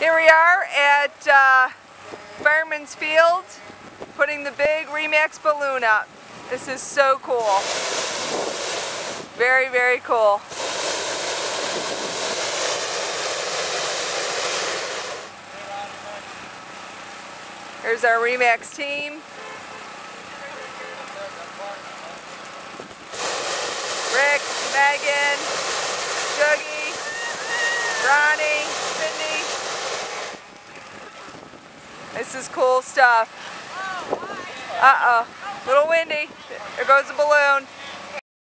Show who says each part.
Speaker 1: Here we are at uh, Fireman's Field putting the big Remax balloon up. This is so cool. Very, very cool. Here's our Remax team. Rick, Megan, Dougie, Ronnie, This is cool stuff. Uh-oh, little windy. There goes the balloon.